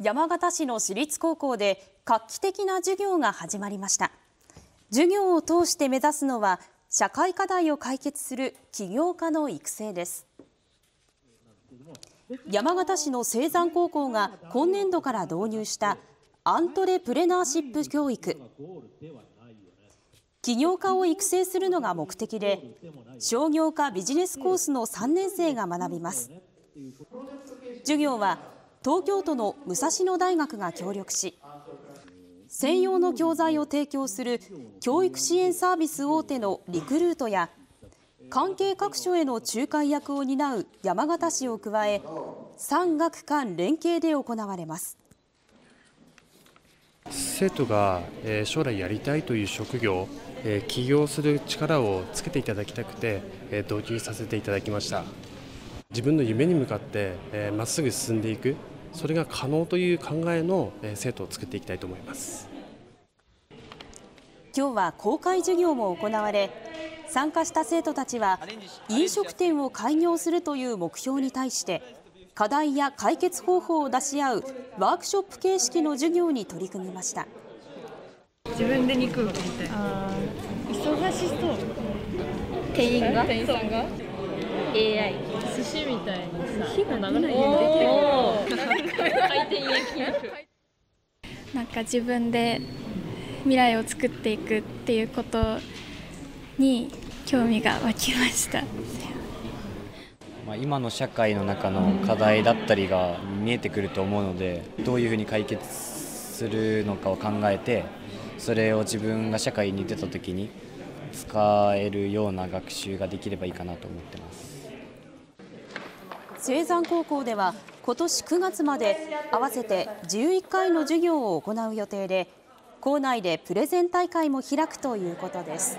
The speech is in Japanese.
山形市の私立高校で画期的な授業が始まりました。授業を通して目指すのは社会課題を解決する起業家の育成です。山形市の青山高校が今年度から導入したアントレプレナーシップ教育。起業家を育成するのが目的で商業科ビジネスコースの3年生が学びます。授業は東京都の武蔵野大学が協力し専用の教材を提供する教育支援サービス大手のリクルートや関係各所への仲介役を担う山形市を加え産学官連携で行われます。生徒が将来やりたいという職業起業する力をつけていただきたくて導入させていただきました。自分の夢に向かってまっすぐ進んでいく。それが可能という考えの生徒を作っていきたいと思います。今日は公開授業も行われ参加した生徒たちは飲食店を開業するという目標に対して課題や解決方法を出し合うワークショップ形式の授業に取り組みました。自分で肉を切りたい。忙しそう。店員が？店員さんが？AI 寿司みたいにさ火が流れて回転焼きなんか自分で未来を作っていくっていうことに興味が湧きました。まあ今の社会の中の課題だったりが見えてくると思うのでどういうふうに解決するのかを考えてそれを自分が社会に出た時に使えるような学習ができればいいかなと思ってます青山高校では今年9月まで合わせて11回の授業を行う予定で校内でプレゼン大会も開くということです。